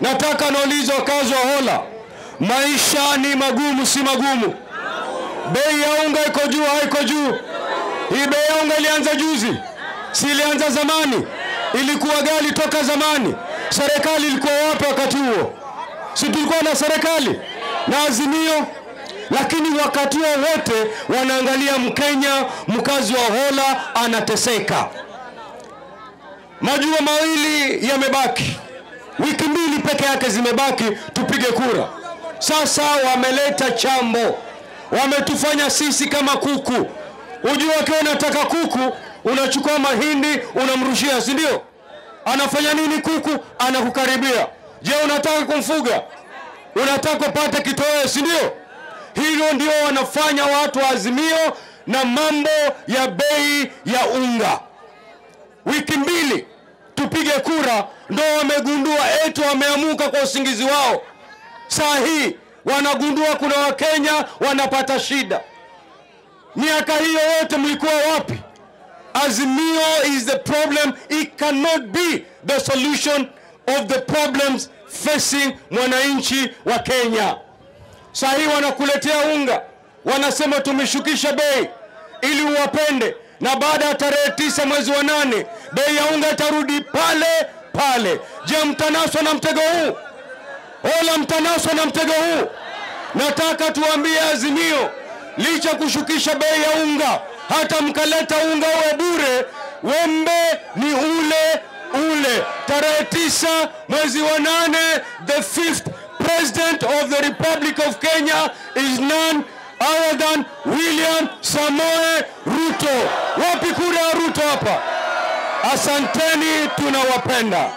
Nataka nauliza wakazi wa Hola, maisha ni magumu, si magumu? Bei ya unga iko juu, haiko juu? Hii bei ya unga ilianza juzi, si ilianza zamani? Ilikuwa gali toka zamani. Serikali ilikuwa wapi wakati huo? Si tulikuwa na serikali na Azimio, lakini wakati huo wote wanaangalia Mkenya, mkazi wa Hola anateseka. Majuma mawili yamebaki, wiki yake zimebaki tupige kura. Sasa wameleta chambo, wametufanya sisi kama kuku. Ujua wakiwa unataka kuku, unachukua mahindi unamrushia, si ndio? Anafanya nini kuku? Anakukaribia. Je, unataka kumfuga? Unataka upate kitoweo, si ndio? Hilo ndio wanafanya watu wa Azimio na mambo ya bei ya unga. Tupige kura, ndo wamegundua eti wameamuka kwa usingizi wao. Saa hii wanagundua kuna Wakenya wanapata shida. Miaka hiyo yote mlikuwa wapi? Azimio is the problem. It cannot be the solution of the problems facing mwananchi wa Kenya. Saa hii wanakuletea unga, wanasema tumeshukisha bei ili uwapende, na baada ya tarehe tisa mwezi wa nane bei ya unga itarudi pale pale. Je, mtanaswa na mtego huu? Ola, mtanaswa na mtego huu? Nataka tuambie Azimio, licha kushukisha bei ya unga, hata mkaleta unga uwe bure, wembe ni ule ule. Tarehe tisa mwezi wa nane, the fifth president of the Republic of Kenya is none than William Samoe Ruto. Wapi kura ya Ruto hapa? Asanteni, tunawapenda.